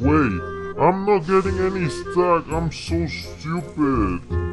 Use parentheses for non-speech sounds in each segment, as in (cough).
Wait, I'm not getting any stack. I'm so stupid.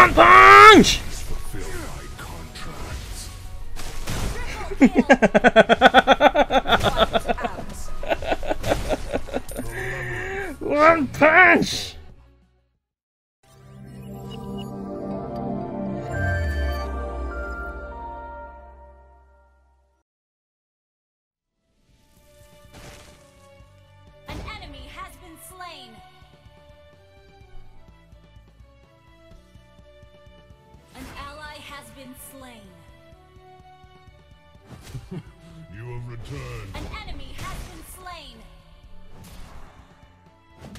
One punch! fulfill my contracts. Wiped (laughs) out. One punch! Slain. (laughs) You have returned. An enemy has been slain.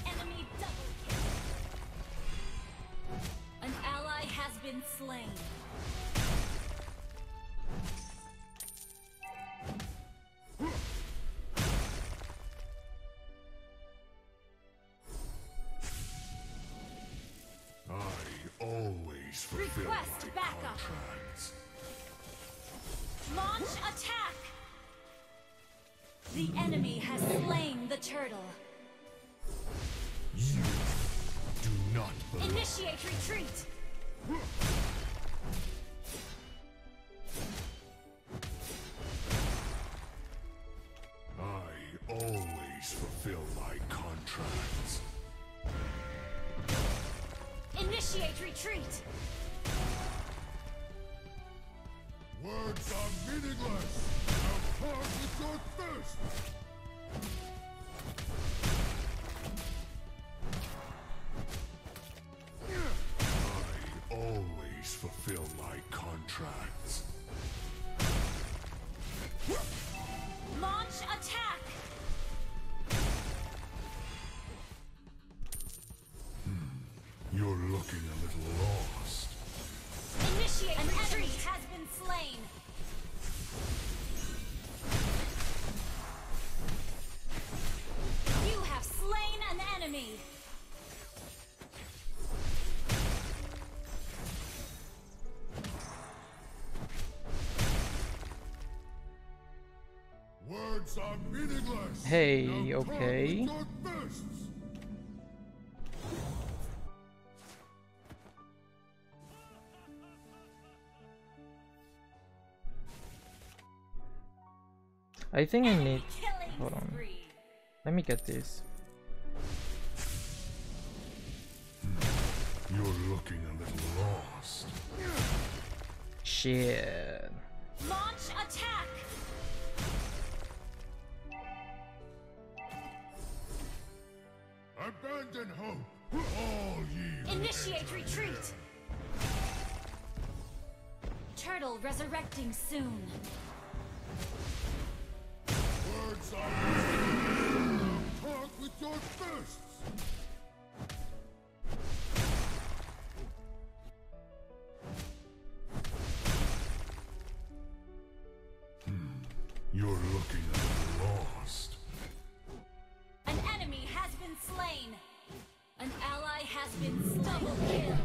Enemy double kill. An ally has been slain. I always fulfill Request my backup. contracts. Launch attack! The enemy has slain the turtle. You do not. Initiate retreat! Fulfill my contracts. Hey, Now okay. with your thirsts. I think I need. Hold on. Let me get this. You're looking a little lost. Shit. Launch attack! Abandon hope, all ye. Initiate retreat! Turtle resurrecting soon. Words are. Talk with your thirsts. Hmm. You're looking lost. An enemy has been slain. An ally has been double kill.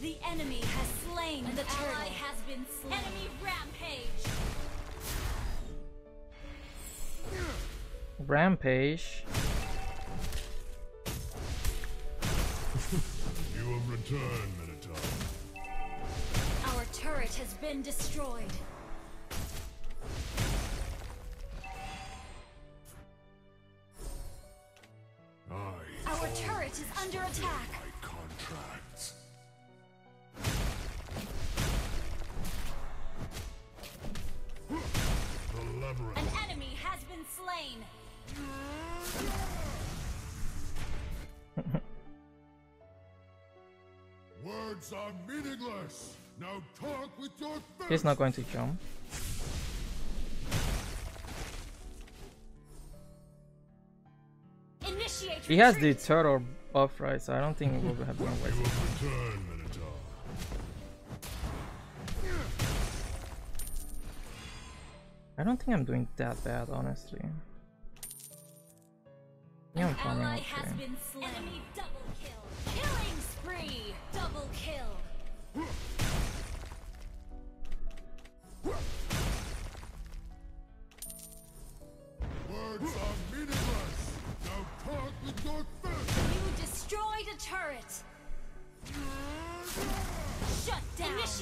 The enemy has slain the turtle. ally has been slain. Enemy rampage. Rampage. You have returned, Minotaur. Our turret has been destroyed. is under attack. My contracts. An enemy has been slain. (laughs) Words are meaningless. Now talk with your face. He's not going to jump. He has the turtle buff, right? So I don't think we'll have waste. Return, I don't think I'm doing that bad, honestly. Yeah, I'm farming okay.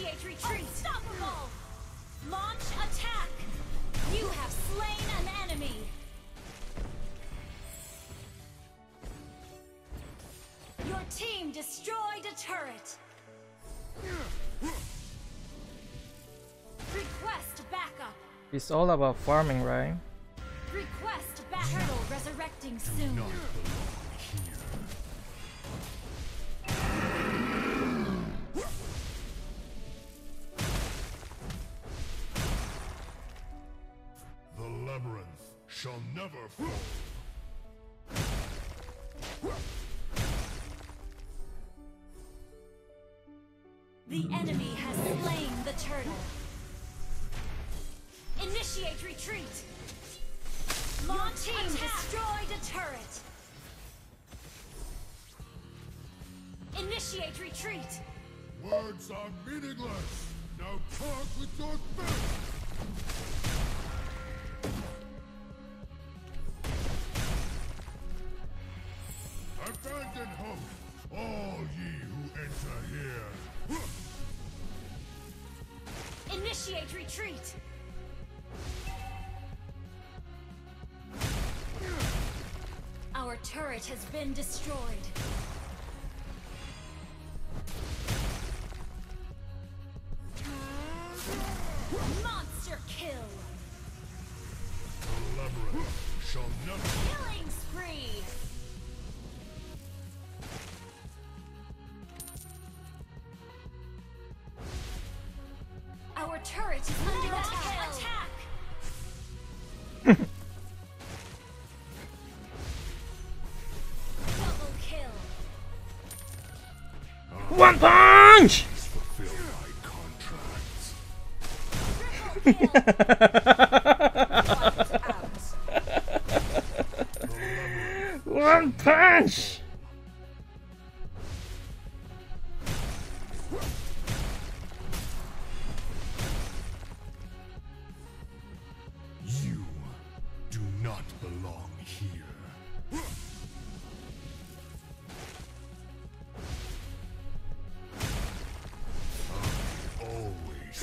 Initiate retreat. Unstoppable. Launch attack. You have slain an enemy. Your team destroyed a turret. Request backup. It's all about farming, right? Request back. Turtle resurrecting soon. The labyrinth shall never fall. The enemy has slain the turtle. Initiate retreat. Launch team destroyed a turret. Initiate retreat. Words are meaningless. Now talk with your fists. Retreat. Our turret has been destroyed. Monster kill. The labyrinth shall never Killing spree. One punch! One punch! You do not belong here.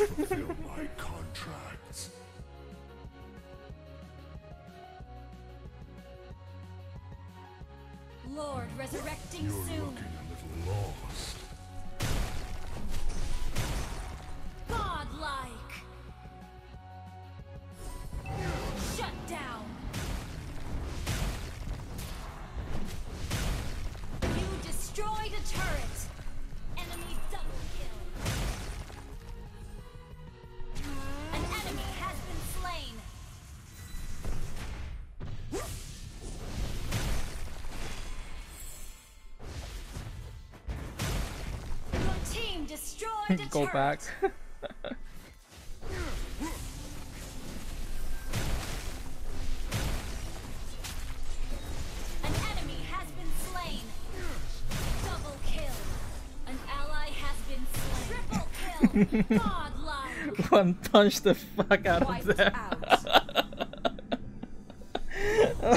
Fulfill my contracts. Lord resurrecting You're soon. looking a little lost. Team destroyed a (laughs) Go turret. back. (laughs) An enemy has been slain. Double kill. An ally has been slain. Triple kill. Godlike. (laughs) One punch the fuck out of them. out.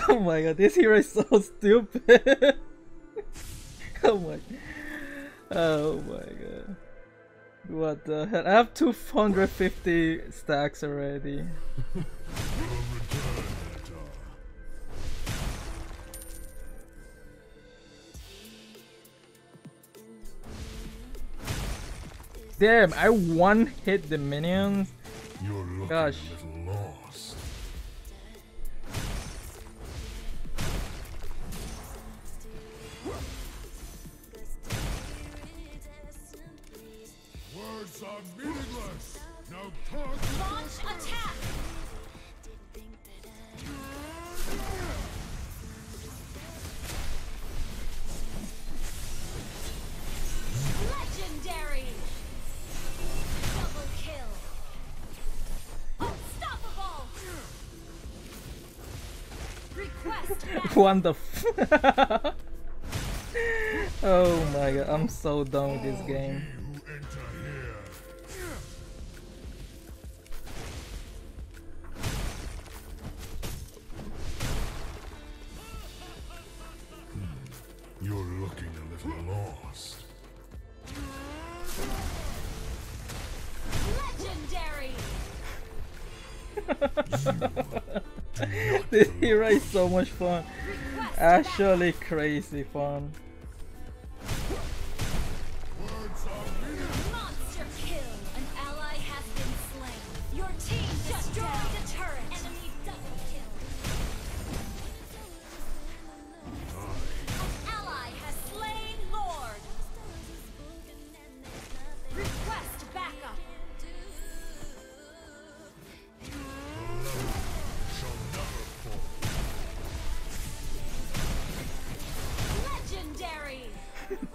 oh my god, this hero is so stupid. oh my. Oh my god. What the hell? I have 250 stacks already. Your return, Minotaur. Damn, I one hit the minions. Gosh. Launch attack! Legendary! Double kill! Unstoppable! Request (laughs) back! What the f- (laughs) Oh my god, I'm so done with this oh, game. (laughs) This hero is so much fun. Actually crazy fun.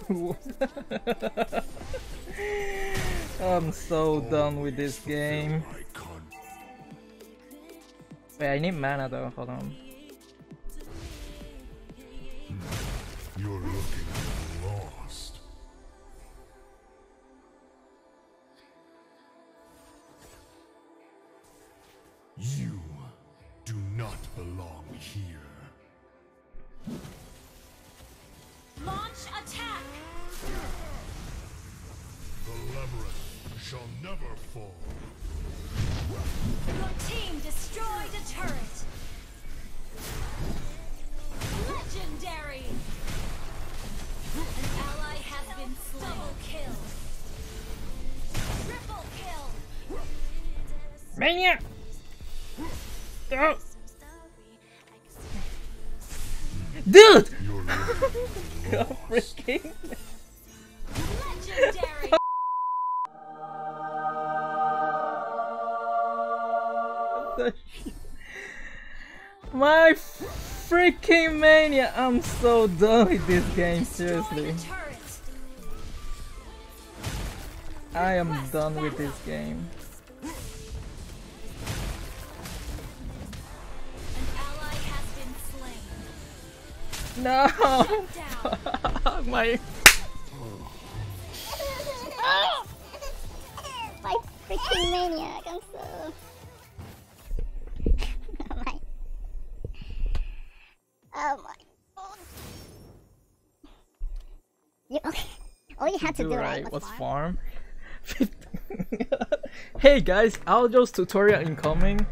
(laughs) I'm so done with this game. Wait, I need mana though, hold on. Labyrinth shall never fall. Your team destroyed a turret. Legendary. An ally has been slain. Double kill. Triple kill. Mania! Oh. Dude! You're looking a little lost. Freaking the (laughs) My freaking mania! I'm so done with this game, seriously. Destroyed a turret. I am done with this game. An ally has been slain. No! (laughs) My (laughs) My freaking maniac, I'm so. oh my. Oh my. You, okay. All you had to do do, right right was was farm. farm. (laughs) hey guys, Aldous tutorial incoming.